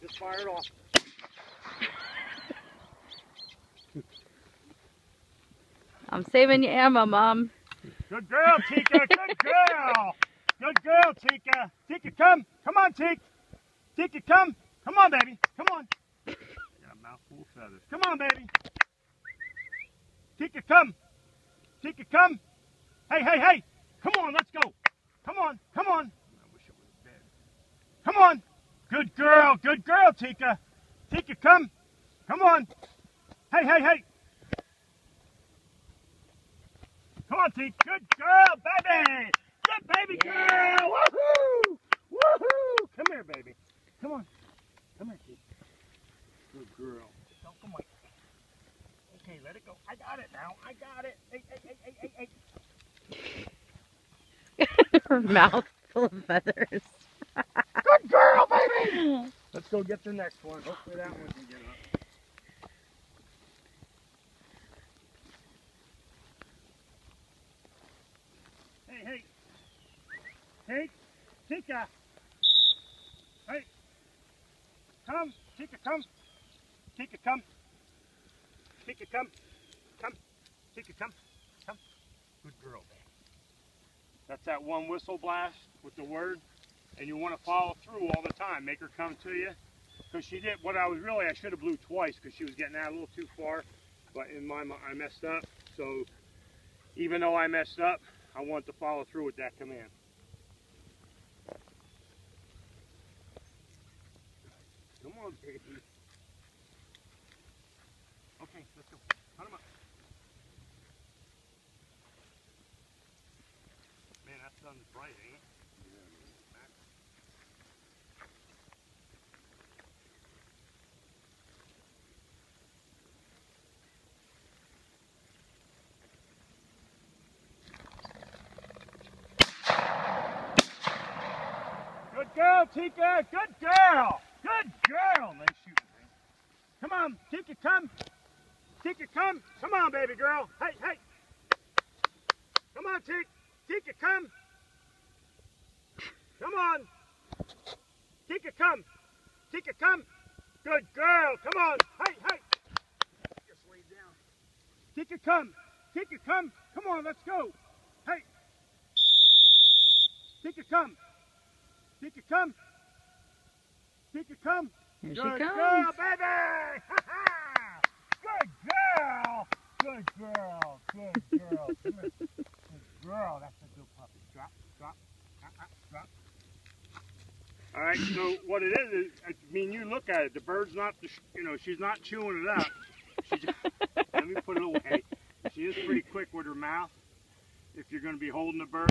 Just fire it off. I'm saving you ammo, Mom. Good girl, Tikka. Good girl. Good girl, Tikka. Tikka, come. Come on, Tikka. Tikka, come. Come on, baby. Come on. Got a mouthful of feathers. Come on, baby. Tikka, come. Tikka, come. Hey, hey, hey. Come on, let's go. Come on, come on. I wish I was dead. Come on. Good girl. Tikka. Tikka, come. Come on. Hey, hey, hey. Come on, Tikka. Good girl, baby. Good baby Yeah. girl. Woohoo. Woohoo. Come here, baby. Come on. Come here, Tikka. Good girl. Don't come away. Okay, let it go. I got it now. I got it. Hey, hey, hey, hey, hey, hey. Her mouth full of feathers. Good girl, baby. Let's go get the next one. Hopefully that one can get up. Hey, hey. Hey, Tikka. Hey. Come. Tikka, come. Tikka, come. Tikka, come. Come. Tikka, come. Come. Good girl, baby. That's that one whistle blast with the word and you want to follow through all the time. Make her come to you. Because she did what I was really, I should have blew twice because she was getting out a little too far. But in my mind, I messed up. So even though I messed up, I want to follow through with that command. Come on, baby. Okay, let's go. Hunt him up. Man, that sun's bright, ain't it? Tikka. Good girl. Good girl. Nice shooting, man. Come on, Tikka, come. Tikka, come. Come on, baby girl. Hey, hey. Come on, Tikka. Tikka, come. Come on. Tikka, come. Tikka, come. Good girl. Come on. Hey, hey. Just lay down. Tikka, come. Tikka, come. Come on, let's go. Hey. Tikka, come. Tikka, come. Tikka, come. Here Good she girl, comes. baby. Good girl. Good girl. Good girl. Good girl. That's a good puppy. Drop, drop, drop, drop. All right. So what it is is, I mean, you look at it. The bird's not, the sh- you know, she's not chewing it up. She just, let me put it away. She is pretty quick with her mouth. If you're going to be holding the bird.